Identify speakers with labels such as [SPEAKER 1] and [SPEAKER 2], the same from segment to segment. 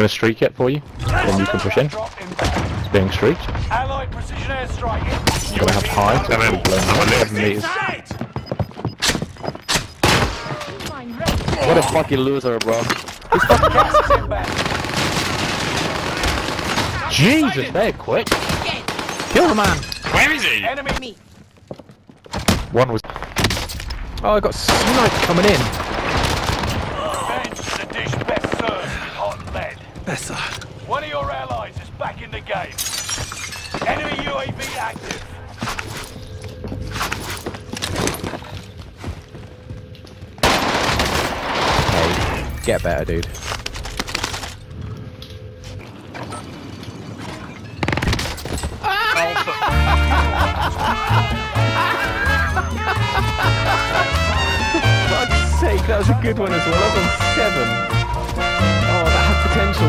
[SPEAKER 1] gonna streak it for you. Then you can push in. It's being streaked.
[SPEAKER 2] Allied precision airstrike.
[SPEAKER 1] You're gonna have to
[SPEAKER 3] Come in.
[SPEAKER 1] be blown
[SPEAKER 3] I'm a
[SPEAKER 1] up seven meters. What a fucking loser, bro.
[SPEAKER 2] Gas is inbound.
[SPEAKER 1] Jesus, they're quick. Kill the man.
[SPEAKER 3] Where is he?
[SPEAKER 2] Enemy.
[SPEAKER 1] One was.
[SPEAKER 4] Oh, I got sniped coming in. Besser.
[SPEAKER 2] One of your allies is back in the game. Enemy UAV active.
[SPEAKER 4] Hey, get better, dude. Sake, that was a good one as well. Level 7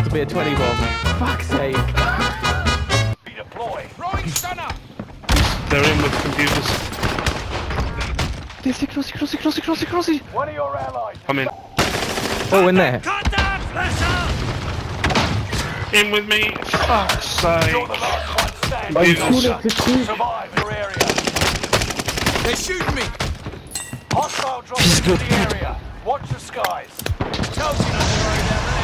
[SPEAKER 4] had to be a 20 bomb. Fuck's sake.
[SPEAKER 2] Redeploy.
[SPEAKER 3] They're in with computers.
[SPEAKER 1] Crossy, crossy, crossy, crossy, crossy, crossy.
[SPEAKER 2] One of your allies.
[SPEAKER 3] Come in.
[SPEAKER 4] Oh, in there.
[SPEAKER 3] In with me. Fuck's
[SPEAKER 2] You're the last one standing.
[SPEAKER 1] Are you
[SPEAKER 3] Computers.
[SPEAKER 1] cool to shoot?
[SPEAKER 2] Survive your area.
[SPEAKER 5] They're shooting me!
[SPEAKER 2] Hostile dropping into the area. Watch the skies.
[SPEAKER 5] Told you not to worry down there.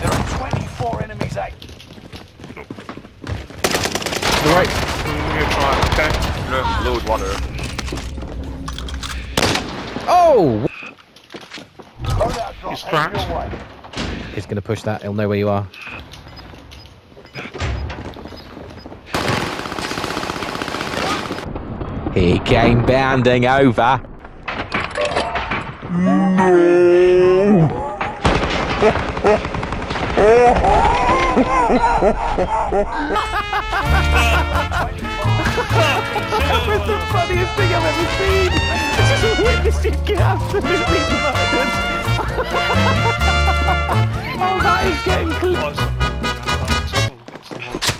[SPEAKER 2] There are 24 enemies active.
[SPEAKER 4] The right.
[SPEAKER 3] I'm gonna try it, okay?
[SPEAKER 6] Load water.
[SPEAKER 4] Oh!
[SPEAKER 2] Loadout
[SPEAKER 3] He's
[SPEAKER 2] heading
[SPEAKER 3] cracked.
[SPEAKER 4] He's gonna push that. He'll know where you are. He came bounding over. That the funniest thing I've ever seen. I just witnessed you get absolutely murdered. oh, that is getting close.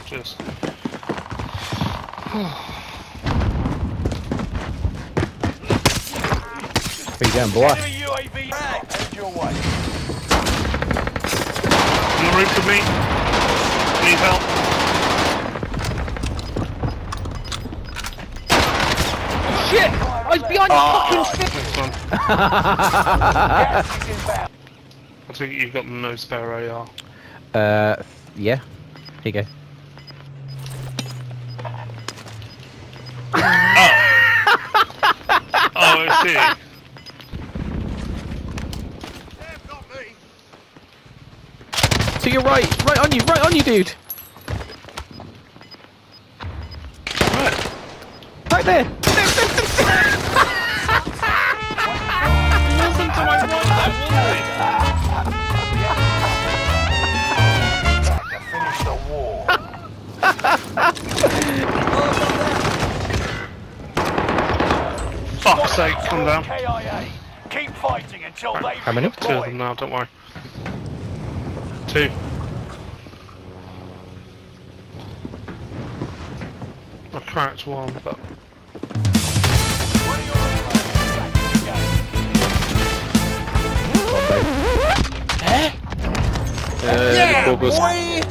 [SPEAKER 3] Just.
[SPEAKER 4] Going, boy?
[SPEAKER 2] Enemy UAV headed your way.
[SPEAKER 3] The roof with me. Need help.
[SPEAKER 1] Shit! I was behind your fucking stick!
[SPEAKER 3] Next one.
[SPEAKER 2] Gas is inbound.
[SPEAKER 3] I think you've got no spare AR.
[SPEAKER 4] Uh, yeah. Here you go.
[SPEAKER 3] Oh, I see.
[SPEAKER 4] To your right, right on you, right on you, dude.
[SPEAKER 3] Right.
[SPEAKER 4] Right there.
[SPEAKER 3] Listen to my right
[SPEAKER 2] Back to finish the war.
[SPEAKER 3] Fuck's sake, calm down.
[SPEAKER 2] KIA. Keep fighting until they
[SPEAKER 4] How many?
[SPEAKER 3] Two of them now, don't worry. Two. I cracked one, but
[SPEAKER 1] Uh, yeah, boy.